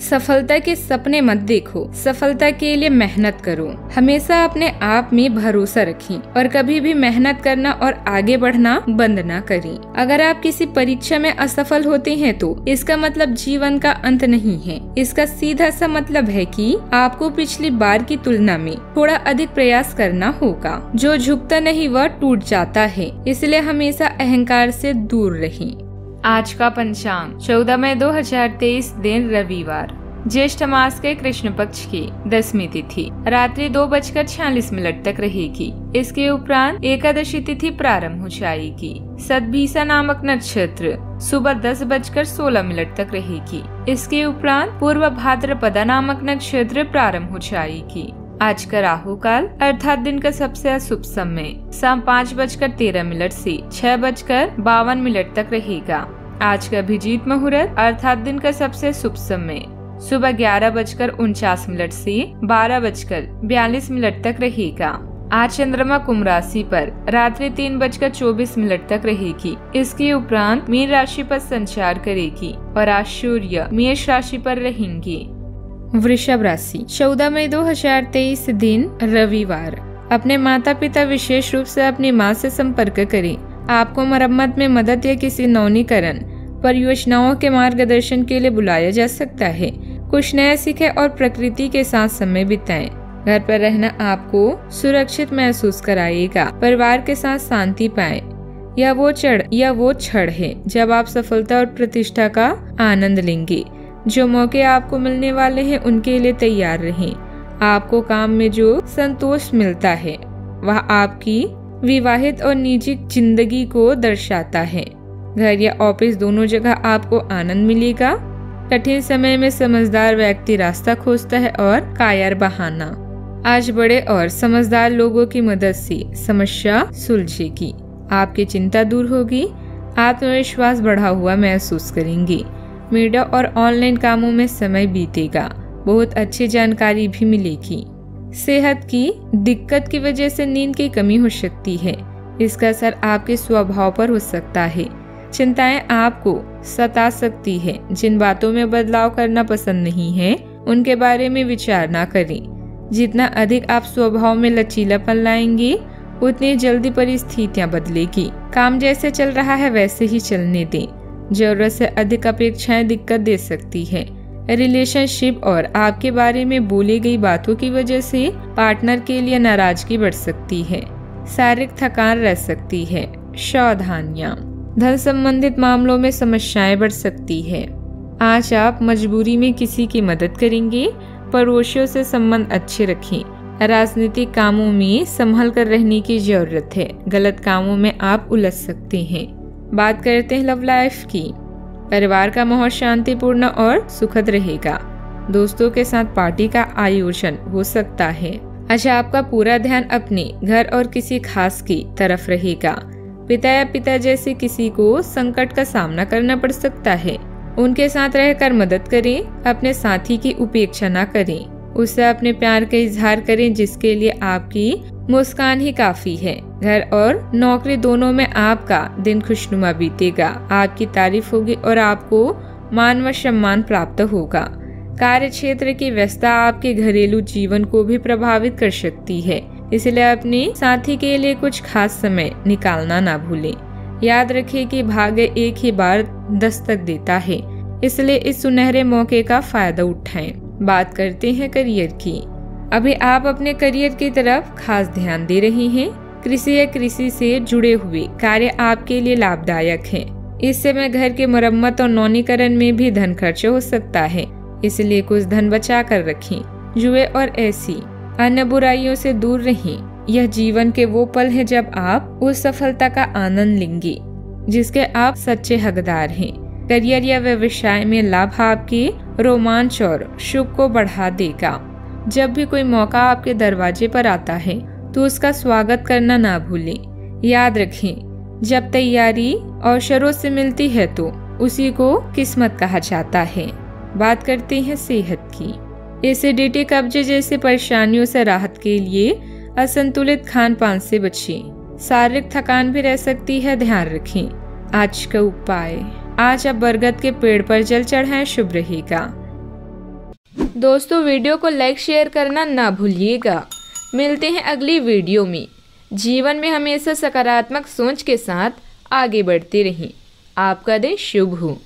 सफलता के सपने मत देखो। सफलता के लिए मेहनत करो। हमेशा अपने आप में भरोसा रखें और कभी भी मेहनत करना और आगे बढ़ना बंद ना करें। अगर आप किसी परीक्षा में असफल होते हैं तो इसका मतलब जीवन का अंत नहीं है। इसका सीधा सा मतलब है कि आपको पिछली बार की तुलना में थोड़ा अधिक प्रयास करना होगा। जो झुकता नहीं वह टूट जाता है। इसलिए हमेशा अहंकार से दूर रहें। आज का पंचांग, चौदह मई दो हज़ार तेईस, दिन रविवार। ज्येष्ठ मास के कृष्ण पक्ष की दसवीं तिथि, रात्रि दो बजकर छियालीस मिनट तक रहेगी। इसके उपरांत एकादशी तिथि प्रारंभ हो जाएगी। सदभीसा नामक नक्षत्र सुबह दस बजकर सोलह मिनट तक रहेगी। इसके उपरांत पूर्व भाद्रपदा नामक नक्षत्र प्रारंभ हो जाएगी। आज का राहु काल, अर्थात दिन का सबसे अशुभ समय, शाम पाँच बजकर तेरह मिनट से छह बजकर बावन मिनट तक रहेगा। आज का अभिजीत मुहूर्त अर्थात दिन का सबसे शुभ समय। सुबह ग्यारह बजकर उनचास मिनट से बारह बजकर बयालीस मिनट तक रहेगा। आज चंद्रमा कुंभ राशि पर रात्रि तीन बजकर चौबीस मिनट तक रहेगी। इसके उपरांत मीन राशि पर संचार करेगी और आज सूर्य मेष राशि पर रहेंगे। वृषभ राशि, चौदह मई दो हज़ार तेईस दिन रविवार। अपने माता पिता विशेष रूप से अपनी माँ से संपर्क करें। आपको मरम्मत में मदद या किसी नवनीकरण, परियोजनाओं के मार्गदर्शन के लिए बुलाया जा सकता है। कुछ नया सीखे और प्रकृति के साथ समय बिताएँ। घर पर रहना आपको सुरक्षित महसूस कराएगा। परिवार के साथ शांति पाए। या वो चढ़, या वो क्षण है जब आप सफलता और प्रतिष्ठा का आनंद लेंगे। जो मौके आपको मिलने वाले हैं, उनके लिए तैयार रहें। आपको काम में जो संतोष मिलता है, वह आपकी विवाहित और निजी ज़िंदगी को दर्शाता है। घर या ऑफ़िस दोनों जगह आपको आनंद मिलेगा। कठिन समय में समझदार व्यक्ति रास्ता खोजता है और कायर बहाना। आज बड़े और समझदार लोगों की मदद से समस्या सुलझेगी। आपकी चिंता दूर होगी। आत्मविश्वास बढ़ा हुआ महसूस करेंगे। मीडिया और ऑनलाइन कामों में समय बीतेगा। बहुत अच्छी जानकारी भी मिलेगी। सेहत की दिक्कत की वजह से नींद की कमी हो सकती है। इसका असर आपके स्वभाव पर हो सकता है। चिंताएँ आपको सता सकती है। जिन बातों में बदलाव करना पसंद नहीं है, उनके बारे में विचार ना करें। जितना अधिक आप स्वभाव में लचीलापन लाएँगे, उतनी जल्दी परिस्थितियाँ बदलेगी। काम जैसे चल रहा है, वैसे ही चलने दें। ज़रूरत से अधिक अपेक्षाएँ दिक्कत दे सकती है। रिलेशनशिप और आपके बारे में बोली गई बातों की वजह से पार्टनर के लिए नाराज़गी बढ़ सकती है, शारीरिक थकान रह सकती है। सावधानियाँ। धन संबंधित मामलों में समस्याएँ बढ़ सकती है। आज आप मजबूरी में किसी की मदद करेंगे, पड़ोसियों से संबंध अच्छे रखें। राजनीतिक कामों में संभल कर रहने की ज़रूरत है। गलत कामों में आप उलझ सकते हैं। बात करते हैं लव लाइफ की। परिवार का माहौल शांतिपूर्ण और सुखद रहेगा। दोस्तों के साथ पार्टी का आयोजन हो सकता है। अच्छा आपका पूरा ध्यान अपने घर और किसी खास की तरफ़ रहेगा। पिता या पिता जैसे किसी को संकट का सामना करना पड़ सकता है। उनके साथ रहकर मदद करें, अपने साथी की उपेक्षा न करें। उससे अपने प्यार का इजहार करें, जिसके लिए आपकी मुस्कान ही काफ़ी है। घर और नौकरी दोनों में आपका दिन खुशनुमा बीतेगा। आपकी तारीफ़ होगी और आपको मान व सम्मान प्राप्त होगा। कार्य क्षेत्र की व्यस्तता आपके घरेलू जीवन को भी प्रभावित कर सकती है। इसलिए अपने साथी के लिए कुछ खास समय निकालना ना भूलें। याद रखें कि भाग्य एक ही बार दस्तक देता है। इसलिए इस सुनहरे मौके का फ़ायदा उठाएँ। बात करते हैं करियर की। अभी आप अपने करियर की तरफ़ खास ध्यान दे रहे हैं। कृषि या कृषि से जुड़े हुए कार्य आपके लिए लाभदायक हैं। इस समय घर के मरम्मत और नौनीकरण में भी धन खर्च हो सकता है। इसलिए कुछ धन बचा कर रखें। जुए और ऐसी अन्य बुराइयों से दूर रहें। यह जीवन के वो पल है जब आप उस सफलता का आनंद लेंगे, जिसके आप सच्चे हकदार हैं। करियर या व्यवसाय में लाभ आपके रोमांच और सुख को बढ़ा देगा। जब भी कोई मौका आपके दरवाजे पर आता है तो उसका स्वागत करना ना भूलें। याद रखें, जब तैयारी अवसरों से मिलती है तो उसी को किस्मत कहा जाता है। बात करते हैं सेहत की। एसिडिटी कब्जे जैसे परेशानियों से राहत के लिए असंतुलित खान पान से बचें। शारीरिक थकान भी रह सकती है, ध्यान रखें। आज का उपाय। आज आप बरगद के पेड़ पर जल चढ़ाएँ, शुभ रहेगा। दोस्तों, वीडियो को लाइक शेयर करना ना भूलिएगा। मिलते हैं अगली वीडियो में। जीवन में हमेशा सकारात्मक सोच के साथ आगे बढ़ते रहें। आपका दिन शुभ हो।